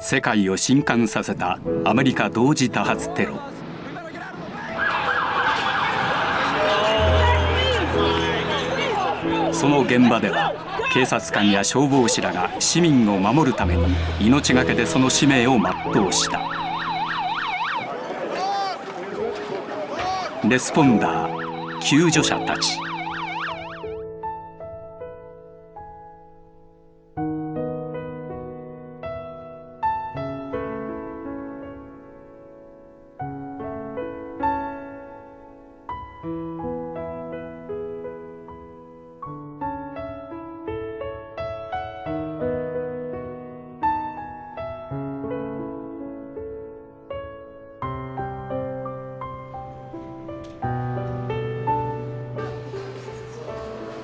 世界を震撼させたアメリカ同時多発テロ。その現場では警察官や消防士らが市民を守るために命がけでその使命を全うした。レスポンダー救助者たち「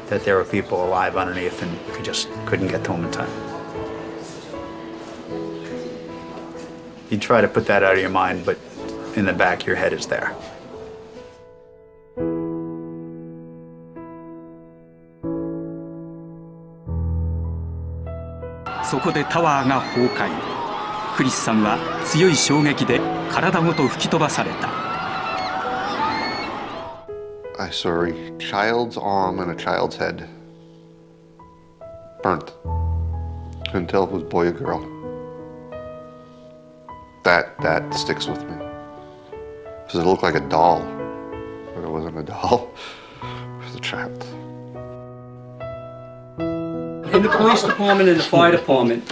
that there were people alive underneath and we just couldn't get to them in time. You try to put that out of your mind, but in the back of your head is there. そこでタワーが崩壊クリスさんは強い衝撃で体ごと吹き飛ばされた I saw a child's arm and a child's head burnt. Couldn't tell if it was boy or girl. That that sticks with me. Because it looked like a doll, but it wasn't a doll. It was a child. In the police department and the fire department,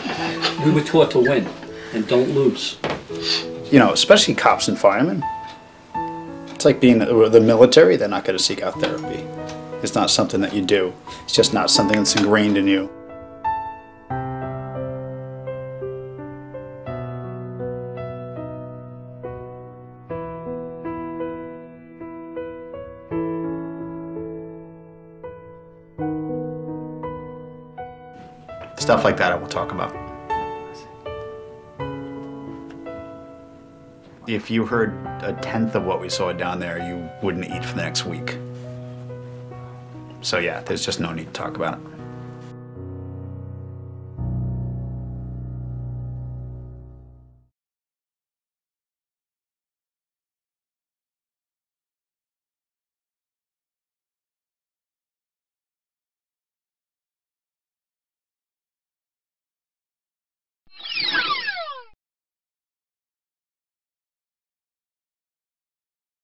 we were taught to win and don't lose. You know, especially cops and firemen. It's like being the military, they're not going to seek out therapy. It's not something that you do, it's just not something that's ingrained in you. Stuff like that I will talk about. If you heard a tenth of what we saw down there, you wouldn't eat for the next week. So yeah, there's just no need to talk about it.